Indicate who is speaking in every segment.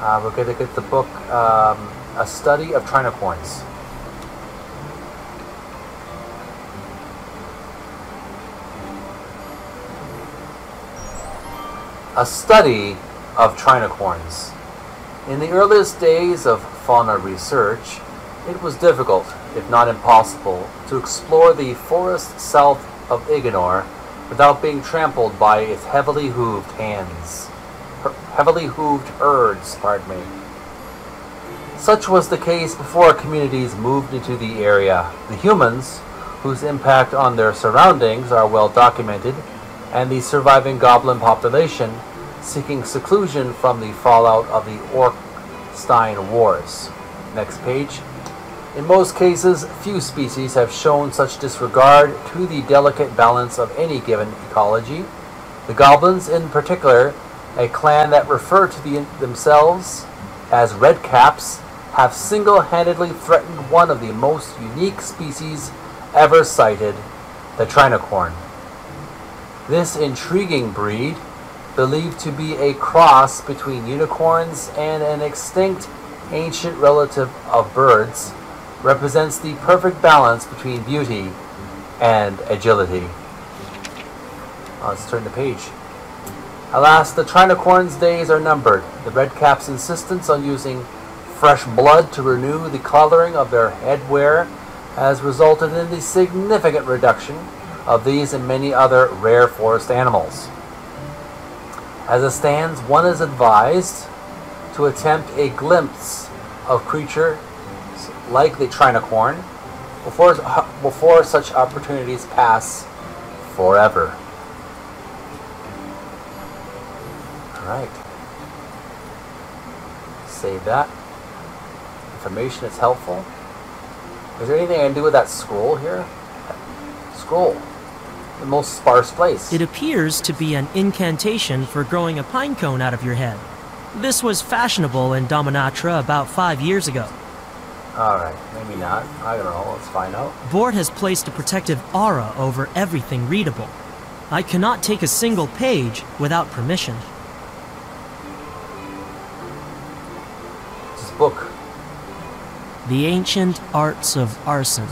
Speaker 1: Uh, we're going to get the book um, A Study of Trinicorns. A Study of Trinicorns. In the earliest days of fauna research, it was difficult, if not impossible, to explore the forest south of Ignor without being trampled by its heavily hooved hands. Heavily hooved herds, pardon me. Such was the case before communities moved into the area. The humans, whose impact on their surroundings are well documented, and the surviving goblin population seeking seclusion from the fallout of the Orkstein Wars. Next page. In most cases, few species have shown such disregard to the delicate balance of any given ecology. The goblins, in particular, a clan that refer to the, themselves as Redcaps, have single handedly threatened one of the most unique species ever sighted, the trinicorn. This intriguing breed, believed to be a cross between unicorns and an extinct ancient relative of birds, represents the perfect balance between beauty and agility. Uh, let's turn the page. Alas, the Trinicorn's days are numbered. The Redcap's insistence on using fresh blood to renew the coloring of their headwear has resulted in the significant reduction of these and many other rare forest animals. As it stands, one is advised to attempt a glimpse of creature like the trinicorn before, before such opportunities pass forever. Alright. Save that. Information is helpful. Is there anything I can do with that scroll here? Scroll. The most sparse place.
Speaker 2: It appears to be an incantation for growing a pine cone out of your head. This was fashionable in Dominatra about five years ago.
Speaker 1: Alright, maybe not. I don't know. Let's find out.
Speaker 2: Bort has placed a protective aura over everything readable. I cannot take a single page without permission.
Speaker 1: Book.
Speaker 2: The Ancient Arts of Arson.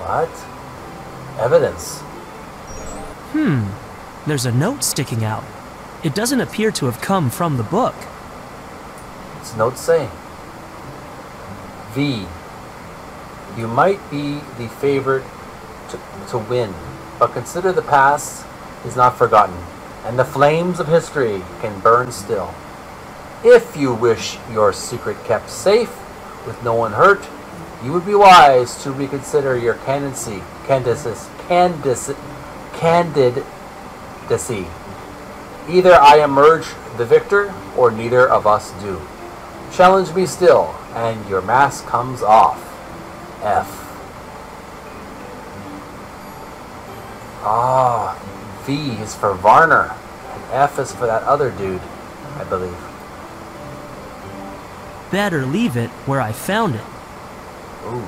Speaker 1: What? Evidence.
Speaker 2: Hmm, there's a note sticking out. It doesn't appear to have come from the book.
Speaker 1: What's the note say? V. You might be the favorite to, to win, but consider the past is not forgotten, and the flames of history can burn still. If you wish your secret kept safe, with no one hurt, you would be wise to reconsider your candidacy, candidacy, candidacy, candidacy. Either I emerge the victor, or neither of us do. Challenge me still, and your mask comes off. F. Ah, V is for Varner, and F is for that other dude, I believe.
Speaker 2: Better leave it where I found it.
Speaker 1: Ooh.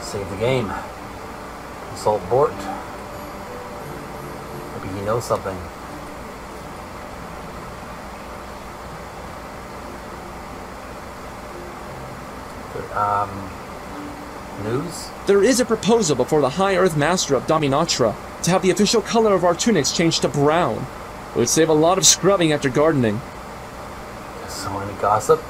Speaker 1: Save the game. Consult Bort. Maybe he knows something. Um, news?
Speaker 3: There is a proposal before the High Earth Master of Dominatra to have the official color of our tunics changed to brown. It would save a lot of scrubbing after gardening.
Speaker 1: So any gossip?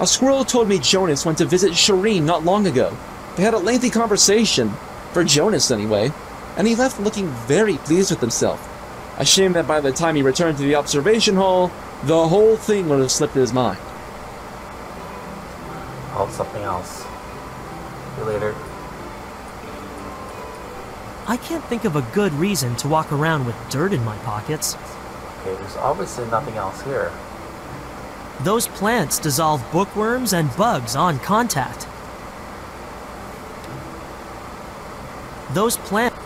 Speaker 3: A squirrel told me Jonas went to visit Shireen not long ago. They had a lengthy conversation, for Jonas anyway, and he left looking very pleased with himself. A shame that by the time he returned to the observation hall, the whole thing would have slipped his mind.
Speaker 1: Oh, something else. See you later.
Speaker 2: I can't think of a good reason to walk around with dirt in my pockets.
Speaker 1: Okay, there's obviously nothing else here.
Speaker 2: Those plants dissolve bookworms and bugs on contact. Those plants.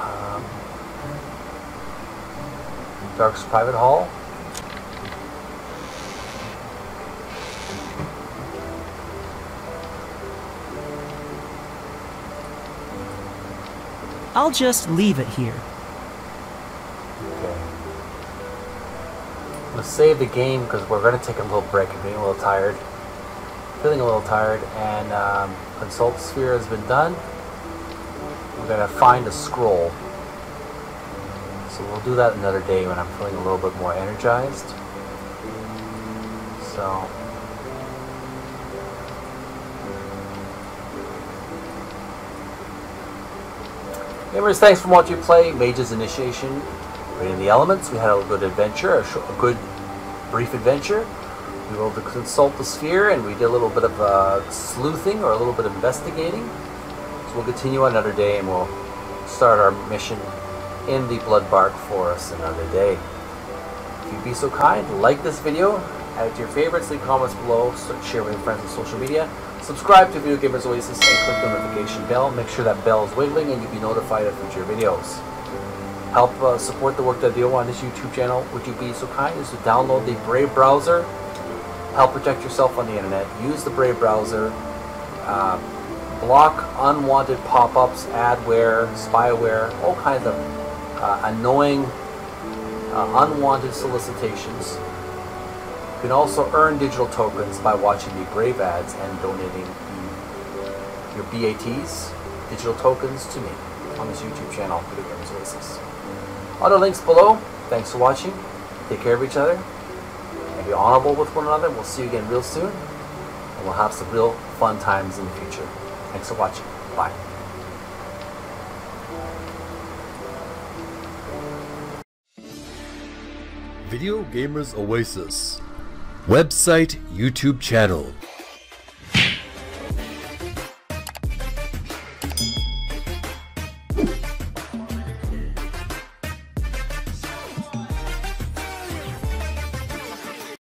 Speaker 1: Um, D'arc's private hall.
Speaker 2: I'll just leave it here.
Speaker 1: Okay. Gonna save the game because we're gonna take a little break. I'm getting a little tired. Feeling a little tired, and um, consult sphere has been done. We're gonna find a scroll. So we'll do that another day when I'm feeling a little bit more energized. So. Gamers, thanks for watching play Mage's Initiation. Reading the elements, we had a good adventure, a, a good brief adventure. We were able to consult the sphere and we did a little bit of uh, sleuthing or a little bit of investigating. So we'll continue another day and we'll start our mission in the Bloodbark Forest another day. If you'd be so kind, like this video, add it to your favorites, leave comments below, share with your friends on social media, subscribe to Video Gamers Oasis, and click the notification bell. Make sure that bell is wiggling and you'll be notified of future videos. Help uh, support the work that I do on this YouTube channel. Would you be so kind as to download the Brave browser? Help protect yourself on the internet. Use the Brave browser. Uh, block unwanted pop-ups, adware, spyware, all kinds of uh, annoying, uh, unwanted solicitations. You can also earn digital tokens by watching the Brave ads and donating your BATs, digital tokens, to me on this YouTube channel, Video Gamers Oasis. Other links below. Thanks for watching. Take care of each other. And be honorable with one another. We'll see you again real soon. And we'll have some real fun times in the future. Thanks for watching. Bye.
Speaker 4: Video Gamers Oasis. Website, YouTube channel,